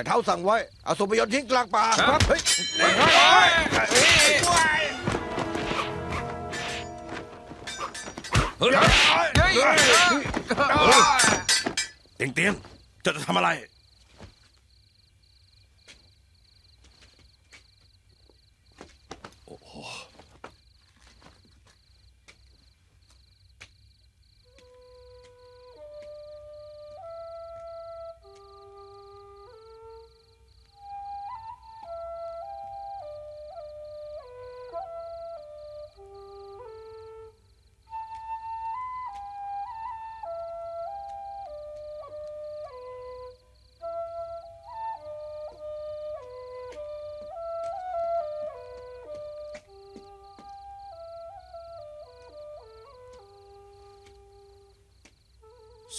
แต่เท้าสั่งไว้ เอาศพไปโยนทิ้งกลางป่าครับ เฮ้ยเฮ้ยเฮ้ยเตียงเตียงเจะจะทำอะไร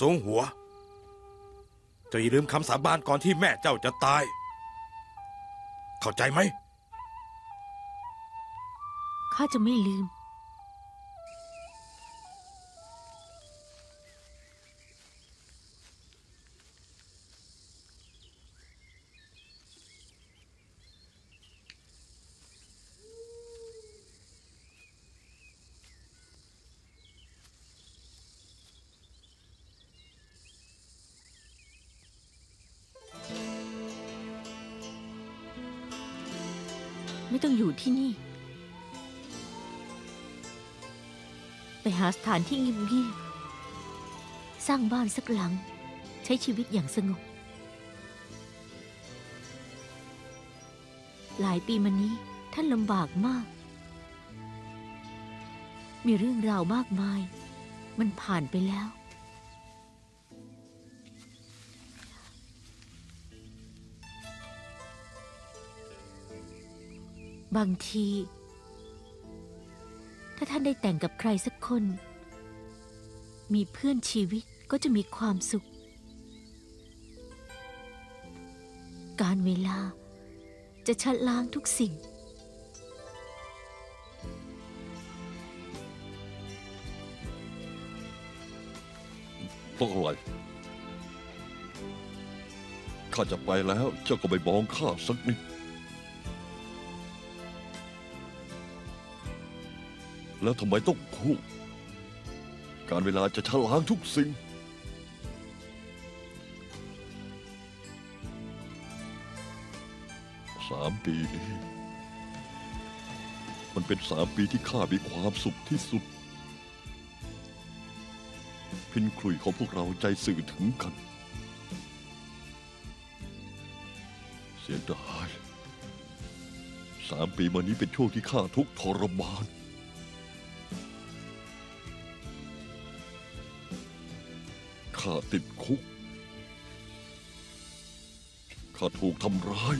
สงหัวจะอย่าลืมคำสาบานก่อนที่แม่เจ้าจะตาย เข้าใจไหม ข้าจะไม่ลืม หาสถานที่เงียบๆสร้างบ้านสักหลัง ใช้ชีวิตอย่างสงบ หลายปีมานี้ท่านลำบากมาก มีเรื่องราวมากมาย มันผ่านไปแล้ว บางที ถ้าท่านได้แต่งกับใครสักคน มีเพื่อนชีวิตก็จะมีความสุข การเวลาจะชัดล้างทุกสิ่งต้องอะไร ข้าจะไปแล้ว เจ้าก็ไม่มองข้าสักนิด แล้วทำไมต้องคู่ การเวลาจะชะล้างทุกสิ่ง สามปีนี้ มันเป็นสามปีที่ข้ามีความสุขที่สุด พินคลุยของพวกเราใจสื่อถึงกัน เสียดายสามปีมานี้เป็นช่วงที่ข้าทุกข์ทรมาน ข้าติดคุก ข้าถูกทำร้าย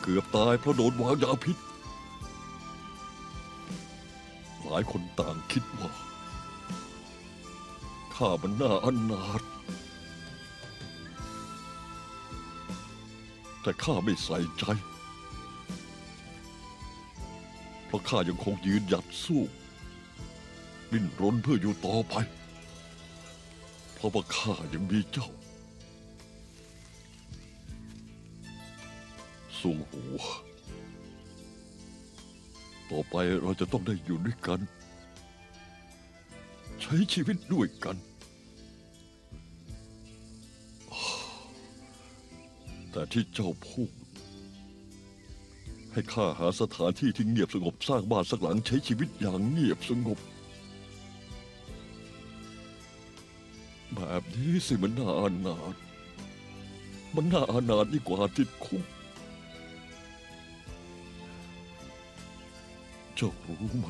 เกือบตายเพราะโดนวางยาพิษ หลายคนต่างคิดว่า ข้ามันน่าอนาถแต่ข้าไม่ใส่ใจ เพราะข้ายังคงยืนหยัดสู้ดิ้นรนเพื่ออยู่ต่อไป เพราะว่าข้ายังมีเจ้าสูงหัวต่อไปเราจะต้องได้อยู่ด้วยกัน ใช้ชีวิตด้วยกัน แต่ที่เจ้าพูดให้ข้าหาสถานที่ที่เงียบสงบสร้างบ้านสักหลังใช้ชีวิตอย่างเงียบสงบ นี้สิมันน่าอนาถมันน่าอนาถยิ่งกว่าติดคุก เจ้ารู้ไหม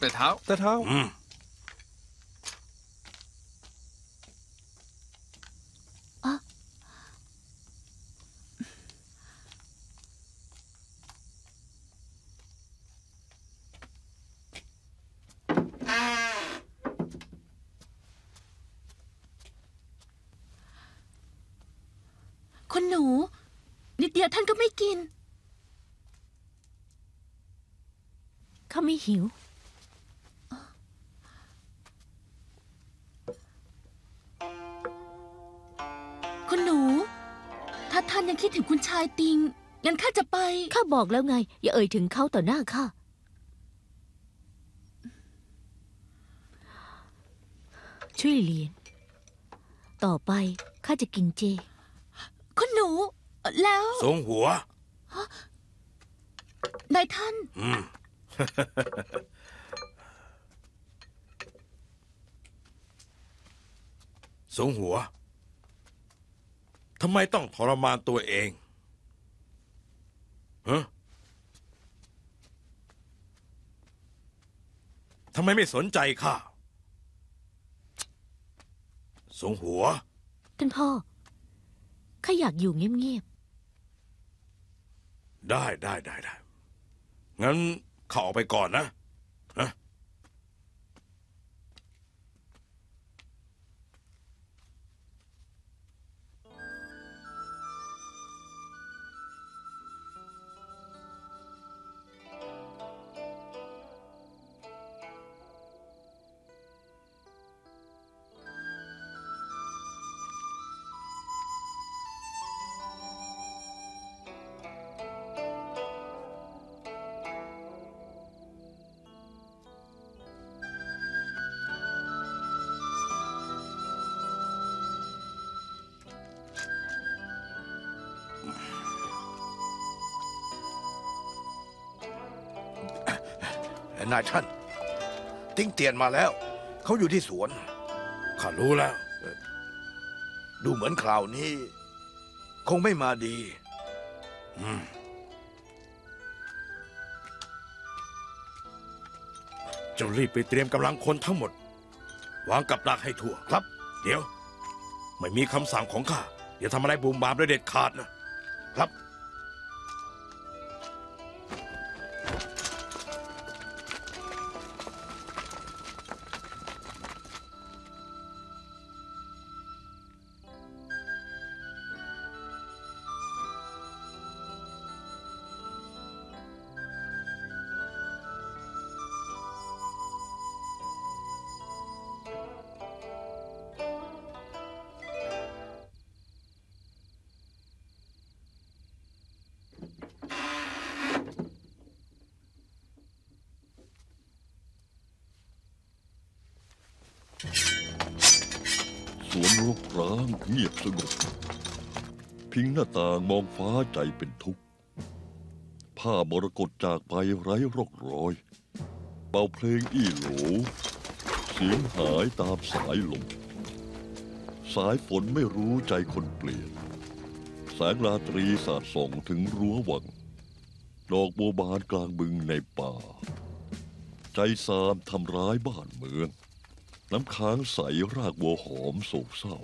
แต่เท้า แต่เท้า อืมคุณหนู นิดเดียวท่านก็ไม่กินข้าไม่หิว คิดถึงคุณชายติง งั้นข้าจะไป ข้าบอกแล้วไง อย่าเอ่ยถึงเขาต่อหน้าข้า ช่วยเหรียญต่อไปข้าจะกินเจ คุณหนู แล้วสงหัว นายท่าน อืมสงหัว ทำไมต้องทรมานตัวเองฮะทำไมไม่สนใจข้าสงหัว ท่านพ่อ ข้าอยากอยู่เงียบได้ได้ได้ได้ งั้นเข้าออกไปก่อนนะฮะ นายท่าน ติ้งเตียนมาแล้ว เขาอยู่ที่สวน ข้ารู้แล้ว ดูเหมือนคราวนี้ คงไม่มาดีเจ้ารีบไปเตรียมกำลังคนทั้งหมด วางกับดักให้ทั่ว ครับ เดี๋ยว ไม่มีคำสั่งของข้าอย่าทำอะไรบูมบามโดยเด็ดขาดนะครับ เงียบสงบ พิงหน้าต่างมองฟ้าใจเป็นทุกข์ ผ้ามรกตจากไปไร้ร่องรอย เป่าเพลงอี้โหลเสียงหายตามสายลม สายฝนไม่รู้ใจคนเปลี่ยน แสงราตรีสาดส่องถึงรั้ววัง ดอกบัวบานกลางบึงในป่า ใจซามทำร้ายบ้านเมืองน้ำค้างใสรากบัวหอมโศกเศร้า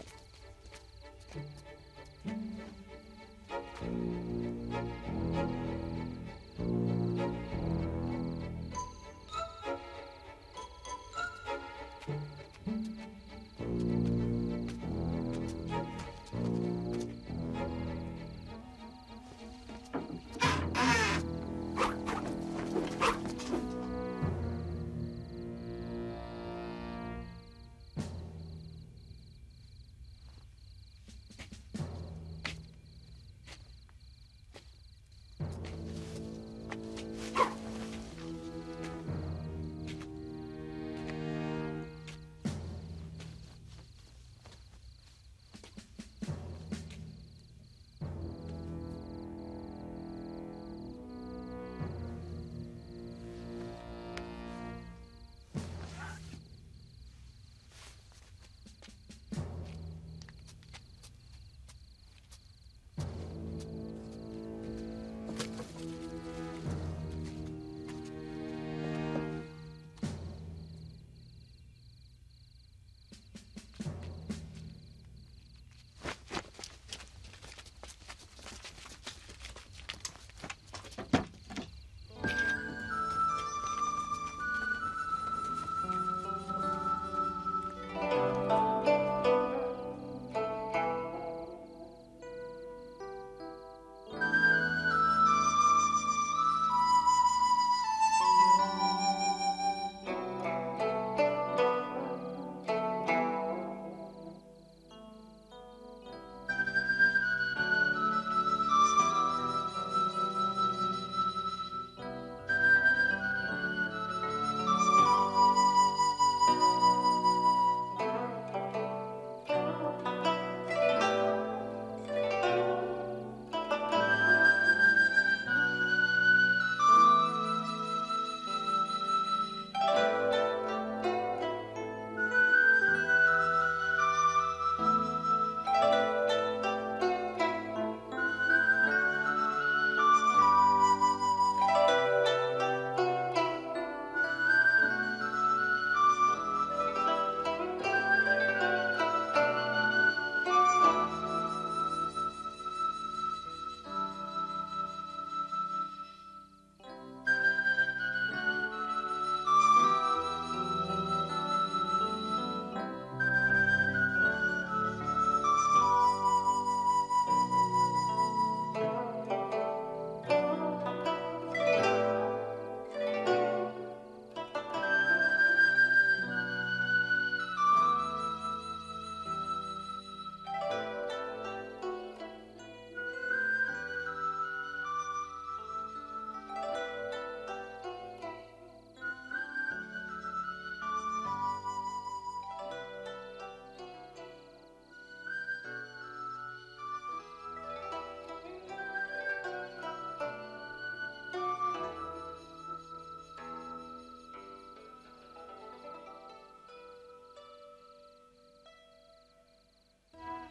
อ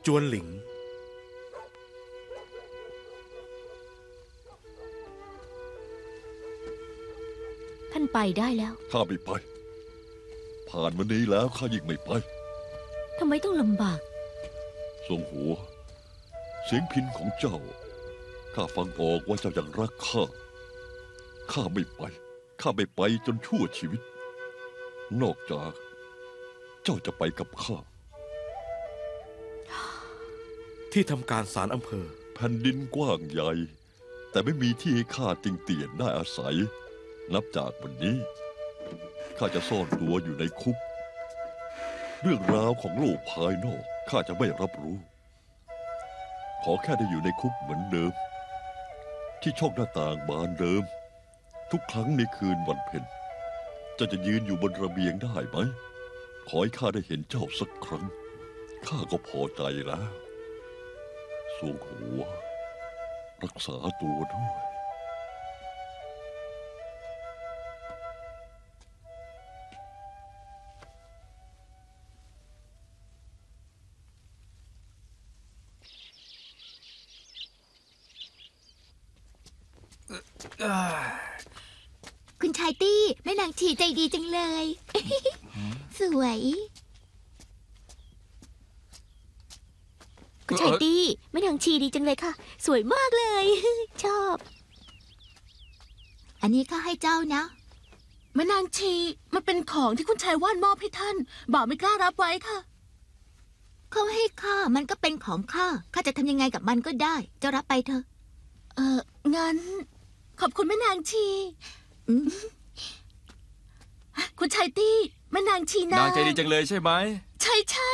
จวนหลิง ท่านไปได้แล้ว ข้าไม่ไป ผ่านวันนี้แล้วข้ายิ่งไม่ไป ทำไมต้องลำบาก ทรงหัว เสียงพินของเจ้า ข้าฟังออกว่าเจ้ายังรักข้า ข้าไม่ไป ข้าไม่ไปจนชั่วชีวิต นอกจาก เจ้าจะไปกับข้า ที่ทำการศาลอำเภอ แผ่นดินกว้างใหญ่ แต่ไม่มีที่ให้ข้าติงเตียนได้อาศัย นับจากวันนี้ข้าจะซ่อนตัวอยู่ในคุก เรื่องราวของโลกภายนอกข้าจะไม่รับรู้ ขอแค่ได้อยู่ในคุกเหมือนเดิม ที่ช่องหน้าต่างบานเดิม ทุกครั้งในคืนวันเพ็ญจ้าจะยืนอยู่บนระเบียงได้ไหม ขอให้ข้าได้เห็นเจ้าสักครั้ง ข้าก็พอใจแล้ว สวงหัว รักษาตัวด้วย คุณชายตี้แม่นางชีใจดีจังเลย สวย คุณชายตี้แม่นางชีดีจังเลยค่ะ สวยมากเลย ชอบ อันนี้ข้าให้เจ้านะแม่นางชี มันเป็นของที่คุณชายว่านมอบให้ท่าน บ่าวไม่กล้ารับไว้ค่ะเขาให้ข้ามันก็เป็นของข้าข้าจะทำยังไงกับมันก็ได้ เจ้ารับไปเถอะ เอองั้น ขอบคุณแม่นางชีอืมคุณชายตี้แม่นางชีนะนางใจดีจังเลยใช่ไหมใช่ใช่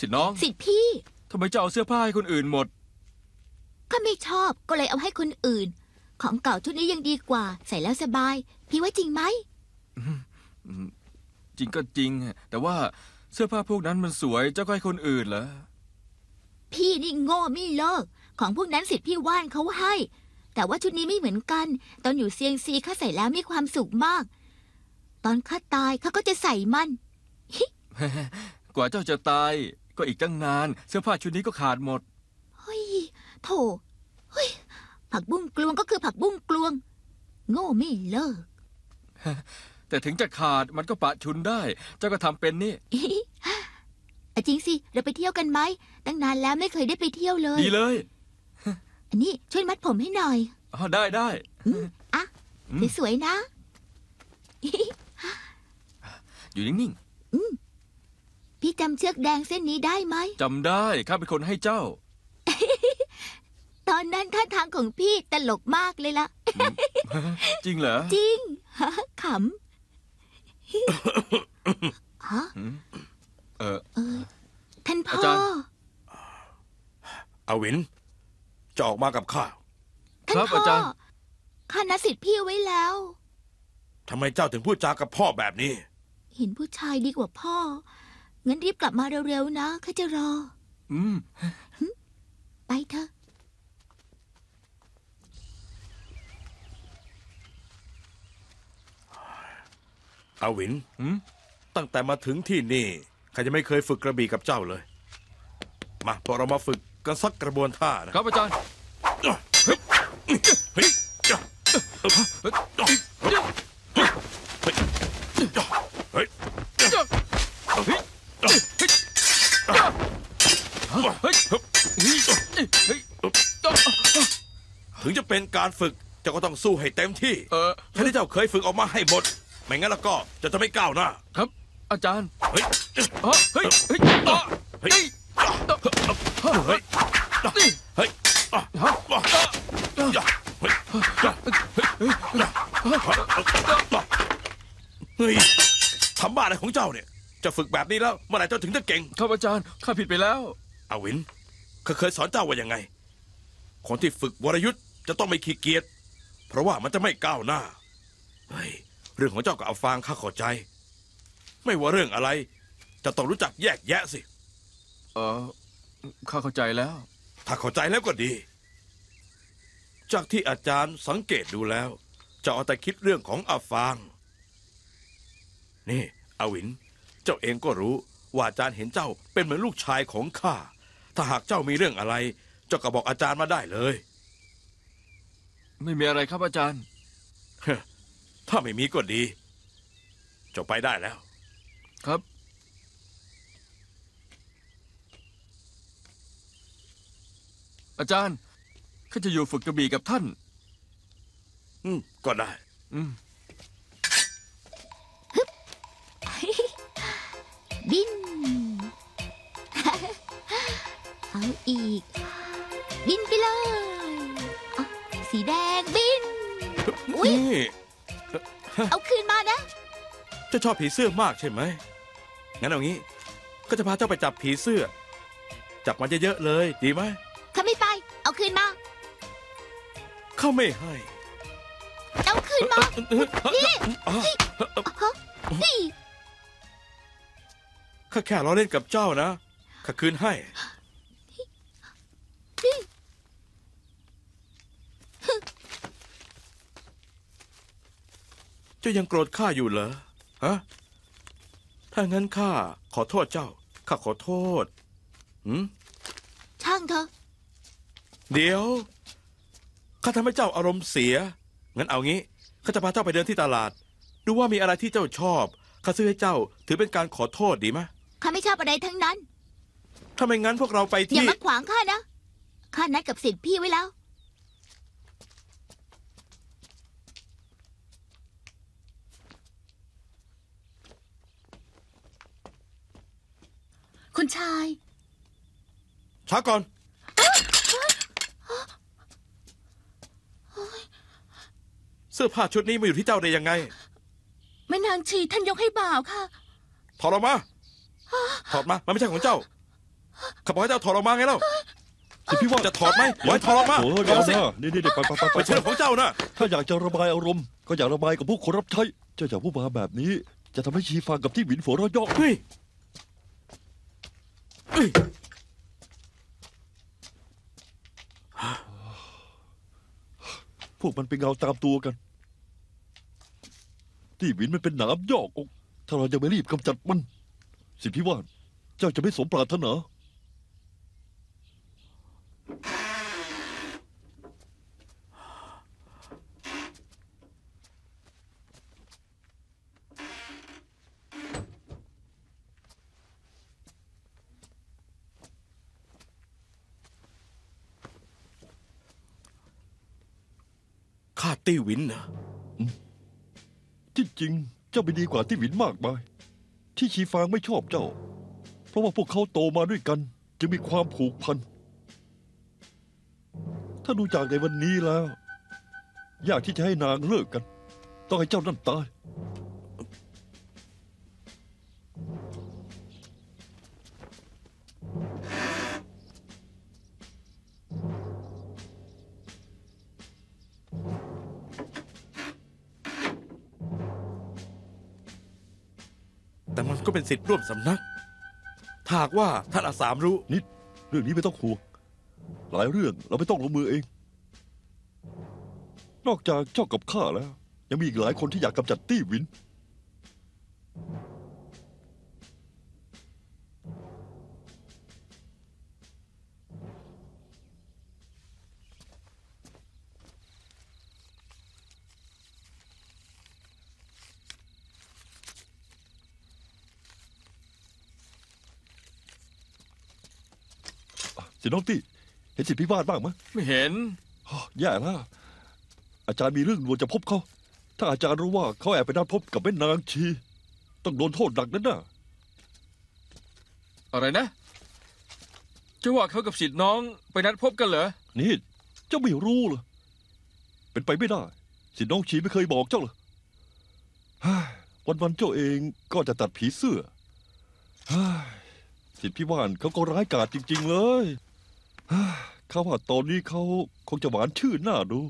สิน้องสิทธิพี่ทำไมเจ้าเอาเสื้อผ้าให้คนอื่นหมด ข้าไม่ชอบก็เลยเอาให้คนอื่น ของเก่าชุดนี้ยังดีกว่า ใส่แล้วสบาย พี่ว่าจริงไหมจริงก็จริงแต่ว่าเสื้อผ้าพวกนั้นมันสวยเจ้าก็ให้คนอื่นเหรอพี่นี่โง่ไม่เลิก ของพวกนั้นสิทธิพี่ว่านเขาให้ แต่ว่าชุดนี้ไม่เหมือนกัน ตอนอยู่เซียงซีข้าใส่แล้วมีความสุขมาก ตอนข้าตายข้าก็จะใส่มัน กว่าเจ้าจะตาย ก็อีกตั้งนาน เสื้อผ้าชุดนี้ก็ขาดหมด เฮ้ยโถเฮ้ย ผักบุ้งกลวงก็คือผักบุ้งกลวง โง่ไม่เลิก แต่ถึงจะขาดมันก็ปะชุนได้ เจ้าก็ทำเป็นนี่อะจริงสิ เราไปเที่ยวกันไหม ตั้งนานแล้วไม่เคยได้ไปเที่ยวเลย ดีเลยอันนี้ช่วยมัดผมให้หน่อย อ๋อได้ได้อะอืม สวยๆนะ อยู่นิ่ง พี่จำเชือกแดงเส้นนี้ได้ไหมๆจำได้ข้าเป็นคนให้เจ้า ตอนนั้นท่าทางของพี่ตลกมากเลยล่ะจริงเหรอ จริงขำฮะเออเออท่านพ่อาอจารย์ อาวิน จะออกมากับข้าท่านครับพ่ออาจารย์ ข้านัดสิทธิ์พี่ไว้แล้ว ทำไมเจ้าถึงพูดจากับพ่อแบบนี้ เห็นผู้ชายดีกว่าพ่อ งั้นรีบกลับมาเร็วๆนะข้าจะรอ อืม ไปเถอะ อาวินหืม ตั้งแต่มาถึงที่นี่ข้าจะไม่เคยฝึกกระบี่กับเจ้าเลย มาพวกเรามาฝึกกันสักกระบวนท่านะครับอาจารย์ เฮ้ยเฮ้ยเฮ้ย เฮ้ยเฮ้ยเฮ้ย ถึงจะ เป็นการฝึกเจ้าก็ต้องสู้ให้เต็มที่เออ ท่าที่เจ้าเคยฝึกออกมาให้หมด ไม่งั้นแล้วก็จะจะไม่ก้าวหน้า ครับ อาจารย์เฮ้ย เฮ้ยเฮ้ยเฮ้ยอะเฮ้ยเฮ้ย เฮ้ยเฮ้ยอะอะอะเฮ้ยเฮ้ยทำบ้าอะไรของเจ้าเนี่ย จะฝึกแบบนี้แล้วเมื่อไหร่เจ้าถึงจะเก่ง ครับอาจารย์ข้าผิดไปแล้ว อาวินข้าเคยสอนเจ้าว่ายังไง คนที่ฝึกวรยุทธ์ จะต้องไม่ขี้เกียจเพราะว่ามันจะไม่ก้าวหน้าเฮ้ยเรื่องของเจ้ากับอัลฟางข้าเข้าใจ ไม่ว่าเรื่องอะไร จะต้องรู้จักแยกแยะสิ เออข้าเข้าใจแล้ว ถ้าเข้าใจแล้วก็ดี จากที่อาจารย์สังเกตดูแล้วจะเอาแต่คิดเรื่องของอาฟาง นี่อาวิน เจ้าเองก็รู้ว่าอาจารย์เห็นเจ้าเป็นเหมือนลูกชายของข้า ถ้าหากเจ้ามีเรื่องอะไร เจ้าก็บอกอาจารย์มาได้เลย ไม่มีอะไรครับอาจารย์ถ้าไม่มีก็ดีเจ้าไปได้แล้ว ครับ อาจารย์ข้าจะอยู่ฝึกกระบี่กับท่าน อืมก็ได้ อืม บิน เอาอีก บินไปเลยอะ สีแดงบิน อุ๊ย นี่ เอาคืนมานะ เจ้าชอบผีเสื้อมากใช่ไหม งั้นเอางี้ ก็จะพาเจ้าไปจับผีเสื้อ จับมันเยอะๆเลย ดีไหมข้าไม่ไป เอาคืนมาข้าไม่ให้เอาคืนมา นี่นี่ข้าแค่ล้อเล่นกับเจ้านะ ข้าคืนให้ เจ้ายังโกรธข้าอยู่เหรอฮะถ้างั้นข้าขอโทษเจ้าข้าขอโทษหืมช่างเถอะ เดี๋ยวข้าทำให้เจ้าอารมณ์เสีย งั้นเอางี้ข้าจะพาเจ้าไปเดินที่ตลาด ดูว่ามีอะไรที่เจ้าชอบข้าซื้อให้เจ้า ถือเป็นการขอโทษดีไหมข้าไม่ชอบอะไรทั้งนั้น ถ้าไม่งั้นพวกเราไปอย่าที่ มาขวางข้านะ ข้านัดกับสิทธิ์พี่ไว้แล้ว คุณชาย ช้าก่อน เสื้อผ้าชุดนี้มาอยู่ที่เจ้าได้ยังไง แม่นางชีท่านยกให้บ่าวค่ะ ถอดออกมา ถอดมา มันไม่ใช่ของเจ้าข้าบอกให้เจ้าถอดออกมาไงเล่าสิพี่ว่าจะถอดไหมไว้ถอดออกมาโอ้ยเอามาสินะนี่นี่ไปไปไปไปไม่ใช่เรื่องของเจ้านะ ถ้าอยากจะระบายอารมณ์ ก็อยากระบายกับผู้คนรับใช้เจ้าอย่าพูดมาแบบนี้ จะทำให้ชีฟังกับที่หวินหัวเราะเยาะเฮ้ยเฮ้ย พวกมันเป็นเงาตามตัวกัน ที่วินมันเป็นหนามยอกอก ถ้าเรายังไม่รีบกำจัดมัน สิพี่ว่านเจ้าจะไม่สมปรารถนา ตี้หวินนะที่จริงเจ้าไม่ดีกว่าตี้หวินมากมาย ที่ชีฟางไม่ชอบเจ้า เพราะว่าพวกเขาโตมาด้วยกัน จะมีความผูกพัน ถ้าดูจากในวันนี้แล้ว ยากที่จะให้นางเลิกกัน ต้องให้เจ้านั่นตาย ก็เป็นสิทธิ์ร่วมสำนักถากว่าท่านอาสามรู้ นิด เรื่องนี้ไม่ต้องห่วงหลายเรื่องเราไม่ต้องลงมือเอง นอกจากเจ้ากับข้าแล้ว ยังมีอีกหลายคนที่อยากกำจัดตี้วิน น้องตี้เห็นสิทธิพิวาทบ้างไหมไม่เห็น อ้อแย่แล้วอาจารย์มีเรื่องด่วนจะพบเขา ถ้าอาจารย์รู้ว่าเขาแอบไปนัดพบกับแม่นางชี ต้องโดนโทษหนักนั่นน่ะ อะไรนะจะว่าเขากับสิทธิ์น้องไปนัดพบกันเหรอ นี่เจ้าไม่รู้เหรอเป็นไปไม่ได้ สิน้องชีไม่เคยบอกเจ้าเหรอวันวันๆเจ้าเองก็จะตัดผีเสื้อเฮ้ยสิทธิพิวานเขาก็ร้ายกาจจริง ๆ เลยเฮ้ย ข้าว่าตอนนี้เขาคงจะหวานชื่นหน้าดู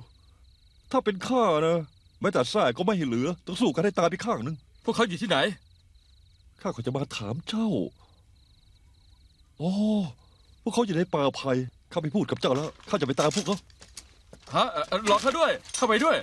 ถ้าเป็นข้านะแม้แต่แท้ก็ไม่ให้เหลือ ต้องสู้กันให้ตายไปข้างหนึ่งพวกเขาอยู่ที่ไหน ข้าก็จะมาถามเจ้า โอ้พวกเขาอยู่ในป่าไผ่ข้าไปพูดกับเจ้าแล้ว ข้าจะไปตามพวกเขา ฮะเอ่อเอ่อรอเขาด้วย เข้าไปด้วย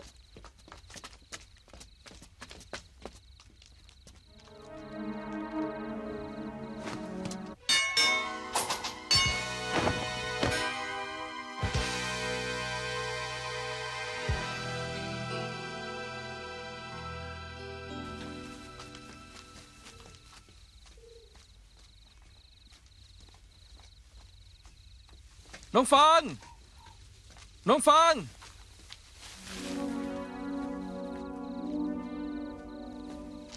น้องฟาง น้องฟาง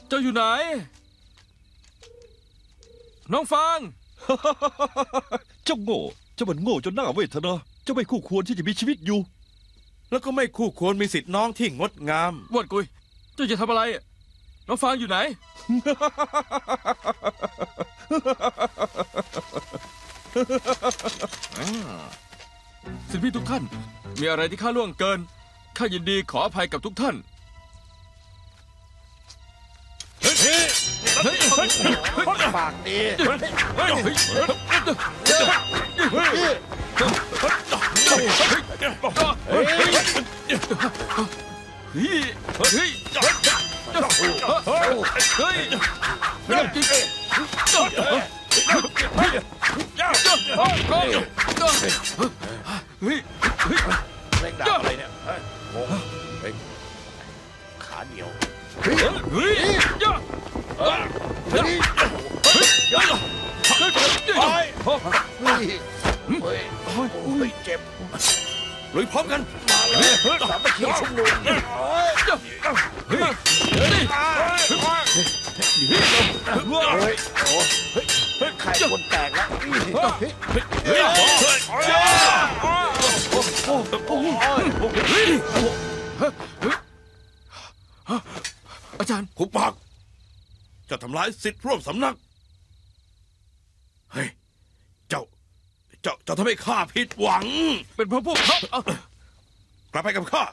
เจ้าอยู่ไหน น้องฟาง เจ้าโง่เจ้ามันโง่จนน่าเวทนาเจ้าไม่คู่ควรที่จะมีชีวิตอยู่ แล้วก็ไม่คู่ควรมีสิทธิ์น้องที่งดงาม วอดกุย เจ้าจะทำอะไรน้องฟางอยู่ไหน สิทธิพี่ทุกท่าน มีอะไรที่ข้าล่วงเกิน ข้ายินดีขออภัยกับทุกท่าน ปากดี เฮ้ยเฮ้ยเฮ้ยเฮ้ยเร่งดาบอะไรเนี่ยเฮ้ยงงเฮ้ยขาเหนียวเฮ้ยเฮ้ยเฮ้ยเฮ้ยเฮ้ยเฮ้ยโอ้ยเจ็บ ลุยพร้อมกันมาเลยสามัคคีชุมนุมเฮ้ยเฮ้ยโอ้เฮ้ยเฮ้ยไข่คนแตกแล้วเฮ้ยโอ้ยอาจารย์หุบปากจะทำร้ายสิทธิ์ร่วมสำนัก เฮ้ย เจ้า เจ้าเจ้าทำให้ข้าผิดหวัง เป็นเพราะพวกเขาเอ้ากลับไปกับข้า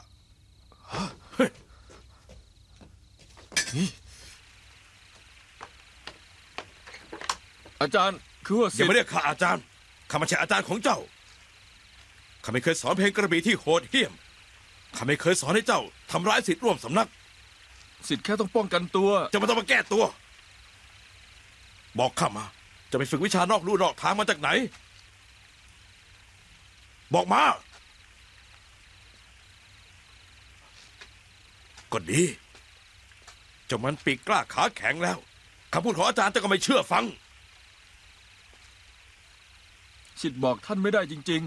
อาจารย์ คือว่าอสิย่าทมาธิ์เรียกข้าอาจารย์ ข้าไม่ใช่อาจารย์ของเจ้า ข้าไม่เคยสอนเพลงกระบี่ที่โหดเหี้ยม ข้าไม่เคยสอนให้เจ้าทำร้ายสิทธิ์ร่วมสำนัก สิทธิ์แค่ต้องป้องกันตัว จะไม่ต้องมาแก้ตัว บอกข้ามา จะไปฝึกวิชานอกลู่นอกทางมาจากไหน บอกมา ก็ดี เจ้ามันปีกกล้าขาแข็งแล้วคำพูดของอาจารย์เจ้าก็ไม่เชื่อฟัง สิทธิ์บอกท่านไม่ได้จริง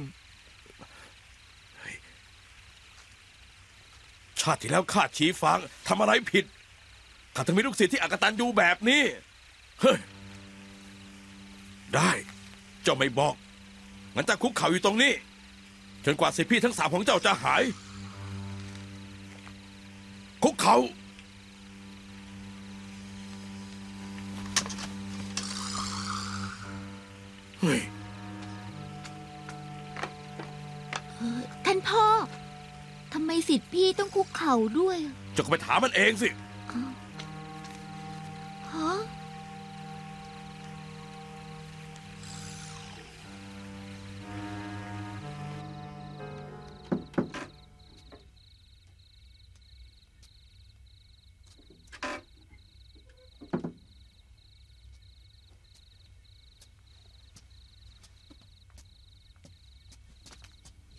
ชาติที่แล้วข้าชี้ฟังทำอะไรผิดข้าถึงมีลูกศิษย์ที่อกตันยูแบบนี้ เฮ้ย ได้ เจ้าไม่บอก งั้นจะคุกเข่าอยู่ตรงนี้ จนกว่าสิทธิพี่ทั้งสามของเจ้าจะหาย คุกเข่าเฮ้ยท่านพ่อ ทำไมสิทธิ์พี่ต้องคุกเข่าด้วยอะเจ้าก็ไปถามมันเองสิ ฮะ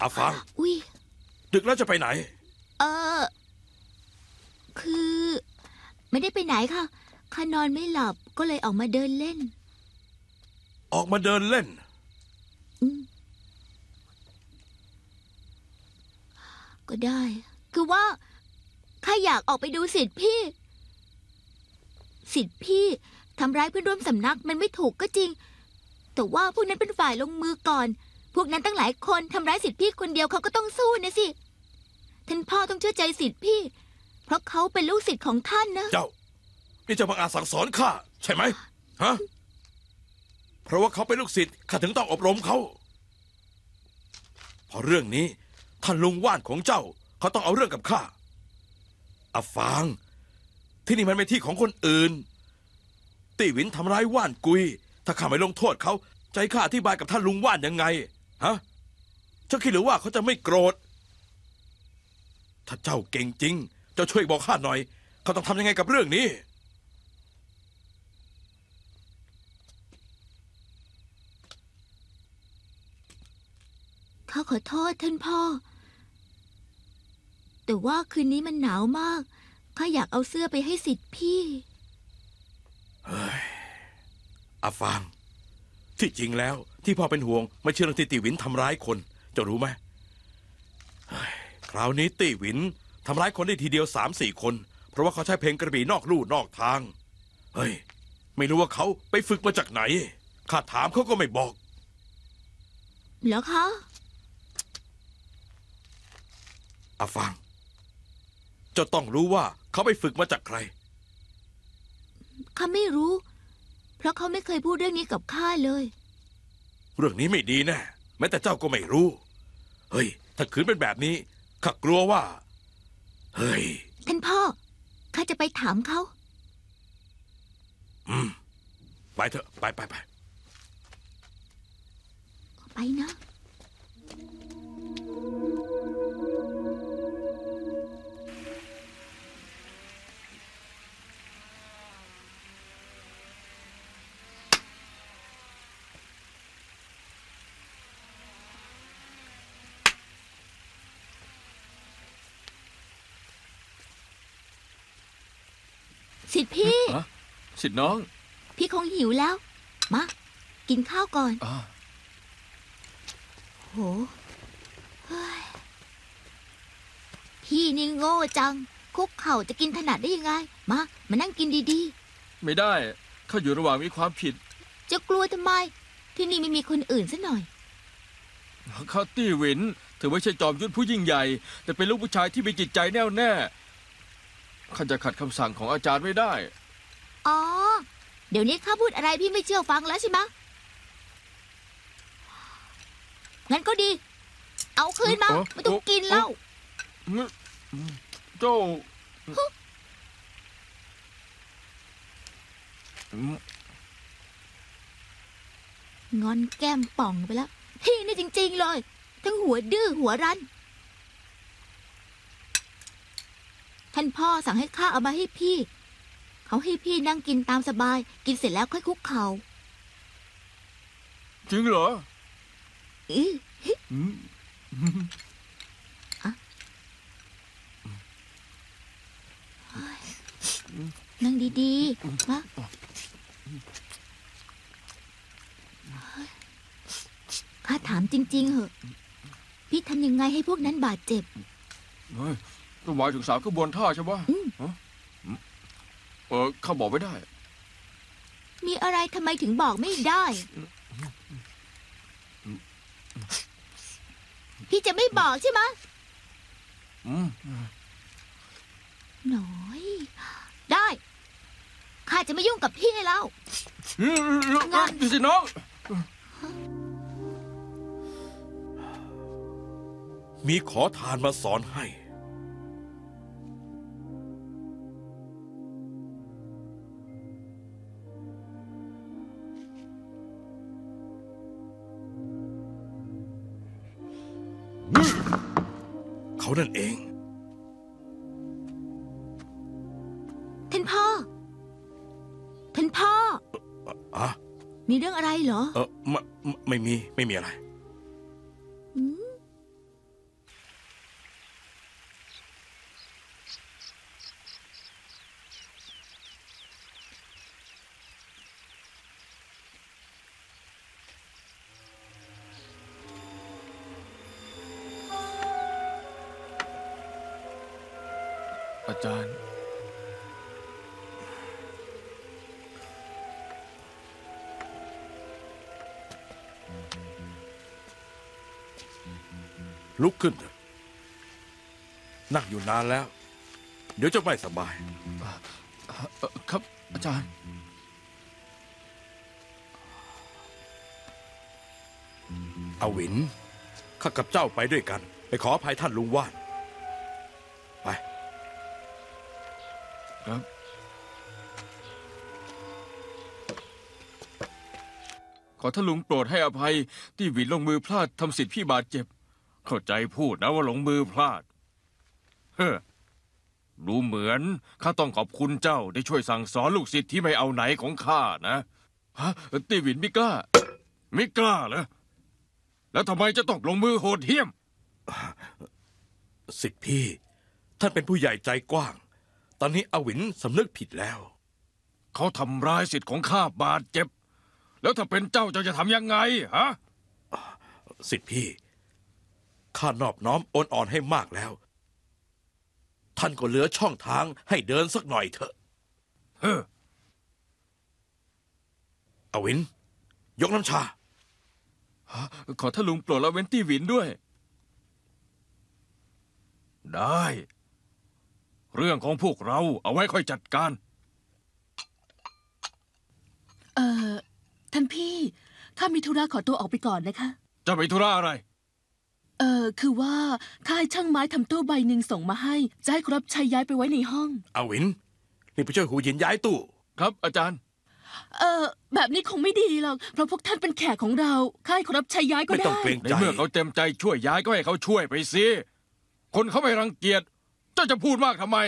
อาฟัง อุ้ยดึกแล้วจะไปไหน เออ คือ ไม่ได้ไปไหนค่ะข้านอนไม่หลับก็เลยออกมาเดินเล่น ออกมาเดินเล่น อืมก็ได้ คือว่าข้าอยากออกไปดูสิทธิ์พี่ สิทธิ์พี่ทำร้ายเพื่อนร่วมสำนักมันไม่ถูกก็จริง แต่ว่าพวกนั้นเป็นฝ่ายลงมือก่อน พวกนั้นตั้งหลายคนทำร้ายสิทธิ์พี่คนเดียวเขาก็ต้องสู้นะสิท่านพ่อต้องเชื่อใจสิทธิ์พี่ เพราะเขาเป็นลูกศิษย์ของท่านนะ เจ้านี่เจ้าบังอาจสั่งสอนข้าใช่ไหมฮะเพราะว่าเขาเป็นลูกศิษย์ข้าถึงต้องอบรมเขาพราะเรื่องนี้ท่านลุงว่านของเจ้า เขาต้องเอาเรื่องกับข้าอาฟาง ที่นี่มันไม่ที่ของคนอื่น ตีหวินทำร้ายว่านกุย ถ้าข้าไม่ลงโทษเขาใจข้าอธิบายกับท่านลุงว่านยังไง ฮะ เจ้าคิดหรือว่าเขาจะไม่โกรธ ถ้าเจ้าเก่งจริง เจ้าช่วยบอกข้าหน่อย เขาต้องทำยังไงกับเรื่องนี้ ข้าขอโทษท่านพ่อ แต่ว่าคืนนี้มันหนาวมาก ข้าอยากเอาเสื้อไปให้สิทธิ์พี่อาฟาง ที่จริงแล้ว ที่พ่อเป็นห่วง ไม่เชื่อเรื่องที่ติวินทำร้ายคนเจ้ารู้ไหมเฮ้ยคราวนี้ตี้หวินทำร้ายคนได้ทีเดียวสามสี่คน เพราะว่าเขาใช้เพลงกระบี่นอกลู่นอกทาง เฮ้ย ไม่รู้ว่าเขาไปฝึกมาจากไหน ข้าถามเขาก็ไม่บอก เหรอคะอาฟัง เจ้าต้องรู้ว่าเขาไปฝึกมาจากใคร ข้าไม่รู้ เพราะเขาไม่เคยพูดเรื่องนี้กับข้าเลย เรื่องนี้ไม่ดีแน่แม้แต่เจ้าก็ไม่รู้ เฮ้ย ถ้าขืนเป็นแบบนี้ข้ากลัวว่า เฮ้ย ท่านพ่อ ข้าจะไปถามเขา อืม ไปเถอะ ไปไปไป ไปนะ สิทธิพี่ ฮะสิทธิ์น้องพี่คงหิวแล้ว มา กินข้าวก่อน อ่าโหเฮ้ยพี่นี่โง่จัง คุกเข่าจะกินถนัดได้ยังไง มา มานั่งกินดีไม่ได้ข้าอยู่ระหว่างมีความผิด ๆ จะกลัวทำไม ที่นี่ไม่มีคนอื่นซะหน่อยข้าตี้หวิน ถือไม่ใช่จอมยุทธผู้ยิ่งใหญ่ แต่เป็นลูกผู้ชายที่มีจิตใจแน่วแน่ ข้าจะขัดคำสั่งของอาจารย์ไม่ได้ อ๋อ เดี๋ยวนี้ข้าพูดอะไรพี่ไม่เชื่อฟังแล้วใช่ไหมะงั้นก็ดี เอาคืนมาโอ้ไม่ต้องโอ้กินแล้วเจ้างอนแก้มป่องไปแล้ว พี่นี่จริง ๆ เลย ทั้งหัวดื้อหัวรั้น ท่านพ่อสั่งให้ข้าเอามาให้พี่ เขาให้พี่นั่งกินตามสบาย กินเสร็จแล้วค่อยคุกเขา่าจริงเหรออื้ออืมนั่งดีๆมาข้าถามจริง ๆ เหอะ พี่ทำยังไงให้พวกนั้นบาดเจ็บ เฮ้ย ก็หมายถึงสามขบวนท่าใช่ปะอืมฮะเออข้าบอกไม่ได้ มีอะไรทำไมถึงบอกไม่ได้ พี่จะไม่บอกใช่ไหมะอืมหน่อย ได้ข้าจะไม่ยุ่งกับพี่แล้วงานดูสิน้อง มีขอทานมาสอนให้ นั่นเอง ท่านพ่อ ท่านพ่ออะมีเรื่องอะไรเหรอ เออไม่ไม่ไม่มี ไม่มีอะไร จารย์ ลุกขึ้นเถอะนั่งอยู่นานแล้ว เดี๋ยวจะไม่สบายเอ่อครับ อาจารย์เอาหวิน ข้ากับเจ้าไปด้วยกัน ไปขออภัยท่านลุงว่าน ครับ ขอท่านลุงโปรดให้อภัย ที่หวินลงมือพลาดทำสิทธิพี่บาดเจ็บ เข้าใจพูดนะว่าลงมือพลาด เฮ้อดูเหมือนข้าต้องขอบคุณเจ้าได้ช่วยสั่งสอนลูกศิษย์ที่ไม่เอาไหนของข้านะฮะตีหวินไม่กล้าไม่กล้าเหรอแล้วทำไมจะต้องลงมือโหดเหี้ยม สิทธิพี่ ท่านเป็นผู้ใหญ่ใจกว้าง ตอนนี้อวินสำนึกผิดแล้ว เขาทำร้ายสิทธิ์ของข้าบาดเจ็บ แล้วถ้าเป็นเจ้าเจ้าจะทำยังไงฮะสิทธิพี่ ข้านอบน้อมโอนอ่อนให้มากแล้ว ท่านก็เหลือช่องทางให้เดินสักหน่อยเถอะเฮ้ออวิน ยกน้ำชา ขอท่านลุงโปรดละเว้นตี้หวินด้วย ได้ เรื่องของพวกเราเอาไว้ค่อยจัดการ เอ่อ ท่านพี่ ข้ามีธุระขอตัวออกไปก่อนนะคะ จะไปธุระอะไร เอ่อ คือว่าข้าให้ช่างไม้ทำตู้ใบหนึ่งส่งมาให้ จะให้ครับชัยย้ายไปไว้ในห้องอวิน นี่ไปช่วยหูหยินย้ายตู้ ครับอาจารย์ เอ่อ แบบนี้คงไม่ดีหรอก เพราะพวกท่านเป็นแขกของเราข้าให้ครับชัยย้ายก็ไม่ได้ต้องเกรงในใจ เมื่อเขาเต็มใจช่วยย้ายก็ให้เขาช่วยไปสิ คนเขาไม่รังเกียจ เจ้าจะพูดมากทำไม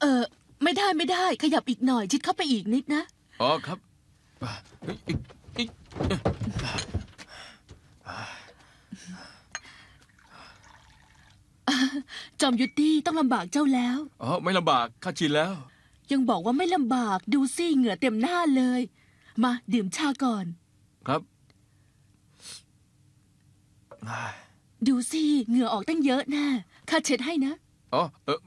เอ่อไม่ได้ไม่ได้ ขยับอีกหน่อยชิดเข้าไปอีกนิดนะ อ๋อครับเฮ้ยอีกอีกจอมยุทธดี้ต้องลำบากเจ้าแล้ว อ๋อ ไม่ลำบากข้าชินแล้ว ยังบอกว่าไม่ลำบากดูสิเหงื่อเต็มหน้าเลย มาดื่มชาก่อน ครับดูสิเหงื่อออกตั้งเยอะแน่ข้าเช็ดให้นะ อ๋อ เออ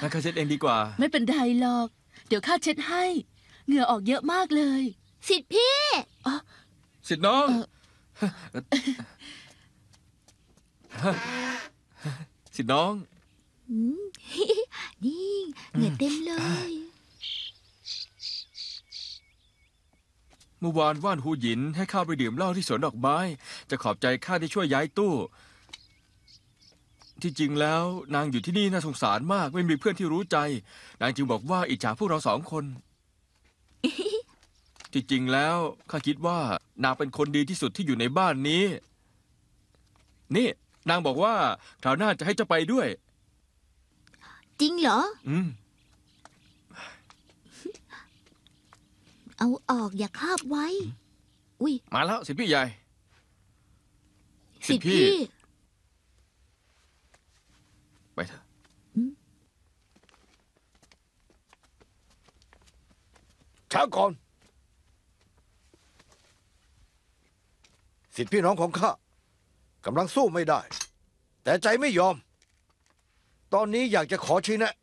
งั้นข้าเช็ดเองดีกว่า ไม่เป็นไรหรอก เดี๋ยวข้าเช็ดให้ เหงื่อออกเยอะมากเลย สิทธิพี่สิทธิ์น้องสิทธิ์น้องอืม นี่เหงื่อเต็มเลย เมื่อวานว่านหูหยินให้ข้าไปดื่มเหล้าที่สวนดอกไม้ จะขอบใจข้าที่ช่วยย้ายตู้ ที่จริงแล้วนางอยู่ที่นี่น่าสงสารมาก ไม่มีเพื่อนที่รู้ใจ นางจึงบอกว่าอิจฉาพวกเราสองคน ที่จริงแล้วข้าคิดว่านางเป็นคนดีที่สุดที่อยู่ในบ้านนี้ นี่ นางบอกว่าคราวหน้าจะให้เจ้าไปด้วย จริงเหรอ อืม เอาออกอย่าคาบไว้ อุ้ยมาแล้วสิทธิพี่ใหญ่ สิทธิพี่ ไปเถอะช้าก่อน สิทธิพี่น้องของข้ากำลังสู้ไม่ได้ แต่ใจไม่ยอม ตอนนี้อยากจะขอชี้แนะ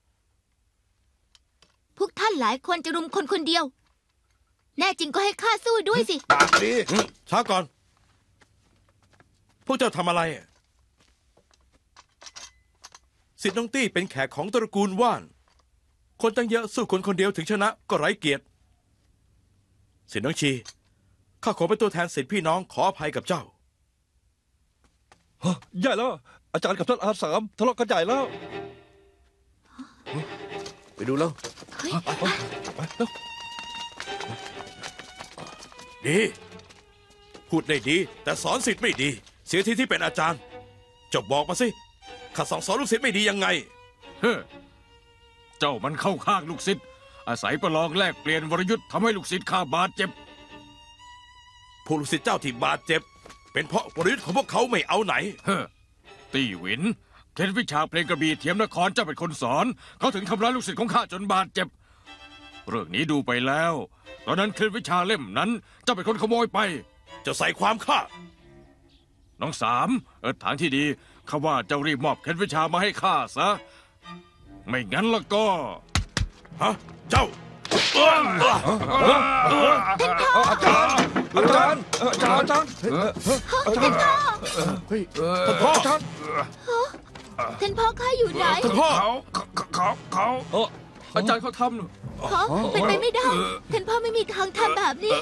พวกท่านหลายคนจะรุมคนคนเดียว แน่จริงก็ให้ข้าสู้ด้วยสิ ปากดีอืมช้าก่อน พวกเจ้าทำอะไรอะสิทธิ์น้องตี้เป็นแขกของตระกูลว่าน คนตั้งเยอะสู้คนคนเดียวถึงชนะก็ไร้เกียรติ สิทธิ์น้องชี ข้าขอเป็นตัวแทนสิทธิพี่น้องขออภัยกับเจ้าฮะใหญ่แล้ว อาจารย์กับท่านอาสามทะเลาะกันใหญ่แล้ว ไปดูแล้วเฮ้ยไปเร็วดีพูดได้ดี แต่สอนสิทธิ์ไม่ดี เสียทีที่เป็นอาจารย์เจ้าบอกมาสิข้าสั่งสอนลูกศิษย์ไม่ดียังไง เฮ้อเจ้ามันเข้าข้างลูกศิษย์อาศัยประลองแลกเปลี่ยนวรยุทธ์ทำให้ลูกศิษย์ข้าบาดเจ็บ ผู้ลูกศิษย์เจ้าที่บาดเจ็บ เป็นเพราะวรยุทธ์ของพวกเขาไม่เอาไหน เฮ้อ ตี้หวินเทนวิชาเพลงกระบี่เทียมนครเจ้าเป็นคนสอน เขาถึงทำร้ายลูกศิษย์ของข้าจนบาดเจ็บ เรื่องนี้ดูไปแล้ว ตอนนั้นเคล็ดวิชาเล่มนั้นเจ้าเป็นคนขโมยไปเจะใส่ความข้าน้องสามเออทางที่ดีข้าว่าเจ้ารีบมอบเคล็ดวิชามาให้ข้าซะ ไม่งั้นแล้วก็ ฮะ เจ้าอ อาจารย์อาจารย์อาจารย์อาจารย์เฮ้ยท่านพ่ออาจารย์ท่านพ่อข้าอยู่ไหนท่านพ่อเขาเขาเขาเอออาจารย์เขาทำน่ะฮะเป็นไปไม่ได้ท่านพ่อไม่มีทางทำแบบนี้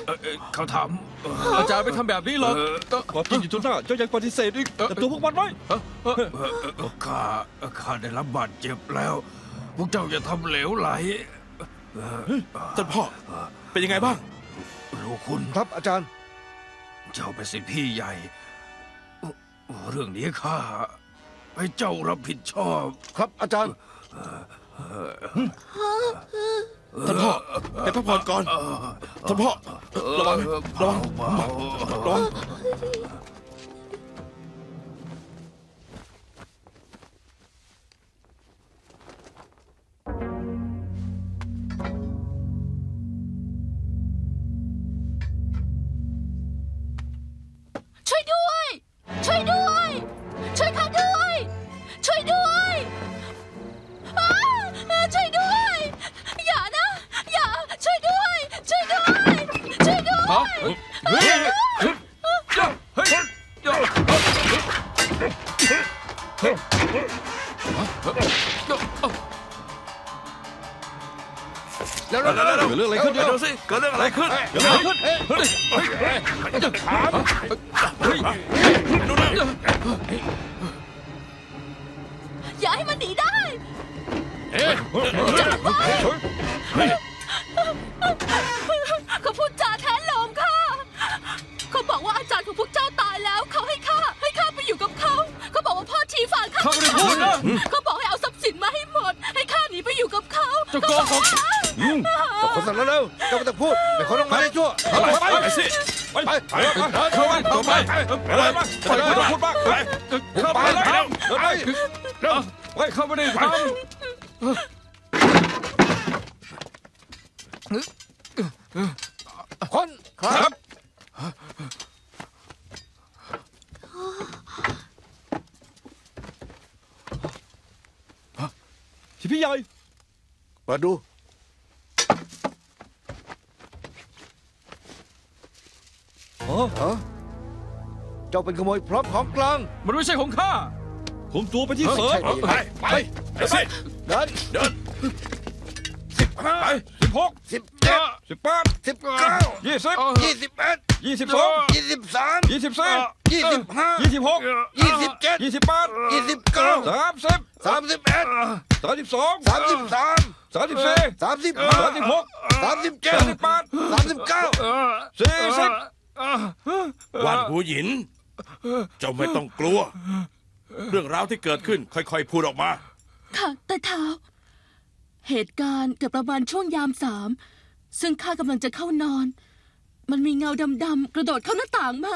เขาทำอาจารย์ไม่ทำแบบนี้หรอกก็ความจริงอยู่ตรงหน้าเจ้ายังปฏิเสธอีกแต่ตัวพวกมันไว้เออเอข้าข้าได้รับบาดเจ็บแล้ว พวกเจ้าอย่าทำเหลวไหลท่านพ่อเป็นยังไงบ้าง ลูกคุณครับอาจารย์ เจ้าเป็นสิทธิพี่ใหญ่ เรื่องนี้ข้าให้เจ้ารับผิดชอบ ครับอาจารย์ท่านพ่อไปพักผ่อนก่อน ท่านพ่อ ระวัง ระวัง ระวัง 吹入爱，吹开入爱，吹入爱，啊啊，吹入爱，呀呢呀，吹入爱，吹入爱，吹入爱。来来来来，格勒来克，来克， อย่าให้มันหนีได้เขาพูดจาแทนลมค่ะ เขาบอกว่าอาจารย์ของพวกเจ้าตายแล้ว เขาให้ข้าให้ข้าไปอยู่กับเขา เขาบอกว่าพ่อชี้ฝานข้าเขาไม่ได้พูดนะ เขาบอกให้เอาทรัพย์สินมาให้หมด ให้ข้าหนีไปอยู่กับเขาเจ้าโกหกคนสั่งแล้วเร็วเจ้าไม่ต้องพูดเป็นคนต้องมาให้ชั่วไปไปไปสิ ไปไปไปเข้าไปเข้าไปอะไรมาไปไป ไว้เขาไม่ได้ทคนครับสิพี่ใหญ่เปิดดูอ๋อฮะเจ้าเป็นขโมยพร้อมของกลางำมันไม่ใช่ของข้า ผมตัวไปที่เสริมไป ไปไปสิเดินเดินสิบห้าสิบหกสิบเจ็ดสิบแปดสิบเก้ายี่สิบยี่สิบเอ็ดยี่สิบสองยี่สิบสามยี่สิบสี่ยี่สิบห้ายี่สิบหกยี่สิบเจ็ดยี่สิบแปดยี่สิบเก้าสามสิบสามสิบเอ็ดสามสิบสองสามสิบสามสามสิบสี่สามสิบห้าสามสิบหกสามสิบเจ็ดสามสิบแปดสามสิบเก้าสี่สิบวันหูหยินเจ้าไม่ต้องกลัว เรื่องราวที่เกิดขึ้นค่อย ๆ พูดออกมา ค่ะแต่เท้า เหตุการณ์เกิดประมาณช่วงยามสามซึ่งข้ากำลังจะเข้านอน มันมีเงาดำๆกระโดดเข้าหน้าต่างมา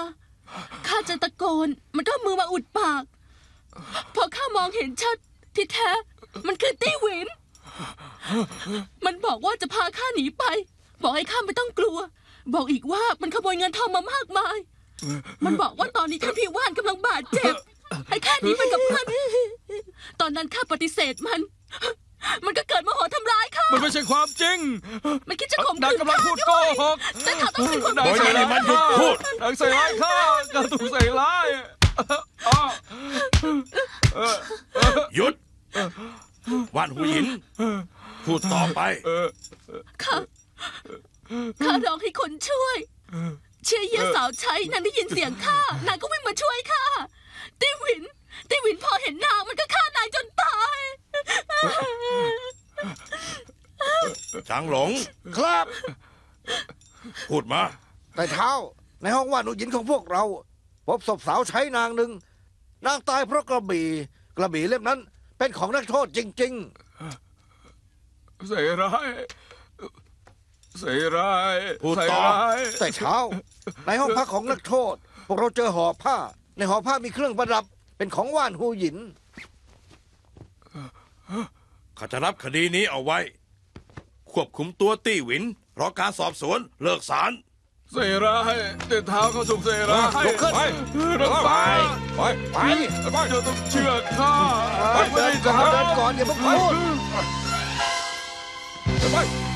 ข้าจะตะโกน มันก็มือมาอุดปาก พอข้ามองเห็นชัดที่แท้ มันคือตี้หวิน มันบอกว่าจะพาข้าหนีไป บอกให้ข้าไม่ต้องกลัว บอกอีกว่ามันขโมยเงินทองมามากมาย มันบอกว่าตอนนี้ท่านพี่ว่านกำลังบาดเจ็บ ให้ข้าหนีไปกับมันตอนนั้นข้าปฏิเสธมัน มันก็เกิดโมโหทำร้ายข้ามันไม่ใช่ความจริง มันคิดจะข่มนางขืนกำลังข้าพูดด้โกวยหกแต่ข้าต้องเป็นคนนางโอ้ยใส่อย่าให้ร้ายมันหยุข้าดพูดนางใส่ร้ายข้านางถูกใส่ร้ายอ้าวหยุดวันหูหยิน พูดต่อไปเออข้าข้าร้องให้คนช่วย เชื่อเยี่ยสาวใช้นางได้ยินเสียงข้านางก็วิ่งมาช่วยข้า ตีหวินตีหวินพอเห็นนางมันก็ฆ่านายจนตายจางหลง ครับ พูดมาแต่เท้า ในห้องว่านหนูหญินของพวกเรา พบศพสาวใช้นางหนึ่ง นางตายเพราะกระบี่ กระบี่เล่มนั้น เป็นของนักโทษจริง ใส่ร้ายใส่ร้ายพูดใส่ต่อร้าย ๆ แต่เช้า ในห้องพักของนักโทษ พวกเราเจอห่อผ้า ในหอผ้ามีเครื่องประดับเป็นของว่านฮูหยิน ข้าจะรับคดีนี้เอาไว้ ควบคุมตัวตี้หวิน รอการสอบสวนเลิกสารเสร้ายเดินเท้าเขาถูกเสร้ายลุกขึ้นไปไปไปไปไปไปเธอต้องเชื่อข้าไปเดินก่อนเดินก่อนอย่าเพิ่งพูดไป